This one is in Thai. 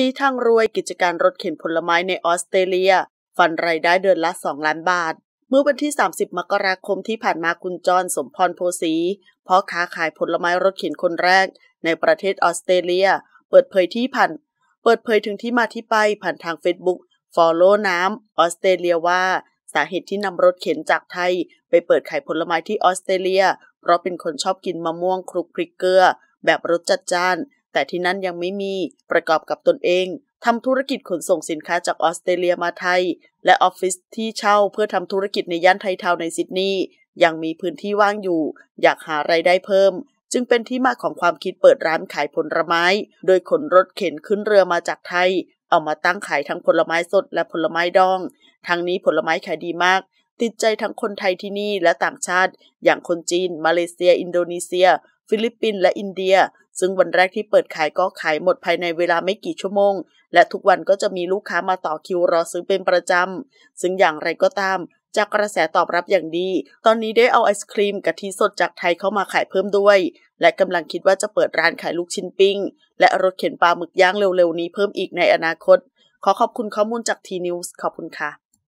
ชี้ทางรวยกิจการรถเข็นผลไม้ในออสเตรเลีย ฟันรายได้เดือนละ 2 ล้านบาท เมื่อวันที่ 30 มกราคมที่ผ่านมาคุณจรสมพรโพสีพ่อค้าขายผลไม้รถเข็นคนแรก ในประเทศออสเตรเลีย เปิดเผยที่ผ่านเปิดเผยถึงที่มาที่ไปผ่านทาง Facebook Follow น้ำออสเตรเลียว่า สาเหตุที่นำรถเข็นจากไทย ไปเปิดขายผลไม้ที่ออสเตรเลีย เพราะเป็นคนชอบกินมะม่วงคลุกพริกเกลือ แบบรสจัดจ้าน แต่ที่นั่นยังไม่มีประกอบกับตนเองทำธุรกิจขนส่งสินค้าจากออสเตรเลียมาไทย และออฟฟิศที่เช่าเพื่อทำธุรกิจในย่านไททาวในซิดนีย์ยังมีพื้นที่ว่างอยู่ อยากหาไรายได้เพิ่ม จึงเป็นที่มาของความคิดเปิดร้านขายผลไม้ โดยขนรถเข็นขึ้นเรือมาจากไทย เอามาตั้งขายทั้งผลไม้สดและผลไม้ดอง ทั้งนี้ผลไม้ขายดีมาก ติดใจทั้งคนไทยที่นี่และต่างชาติ อย่างคนจีน มาเลเซีย อินโดนีเซีย ฟิลิปปินส์และอินเดีย ซึ่งวันแรกที่เปิดขายก็ขายหมดภายในเวลาไม่กี่ชั่วโมง และทุกวันก็จะมีลูกค้ามาต่อคิวรอซื้อเป็นประจำ ซึ่งอย่างไรก็ตาม จากกระแสตอบรับอย่างดี ตอนนี้ได้เอาไอศครีมกะทิสดจากไทยเข้ามาขายเพิ่มด้วย และกำลังคิดว่าจะเปิดร้านขายลูกชิ้นปิ้ง และรถเข็นปลาหมึกย่างเร็วๆนี้เพิ่มอีกในอนาคต ขอขอบคุณข้อมูลจากทีนิวส์ขอบคุณค่ะ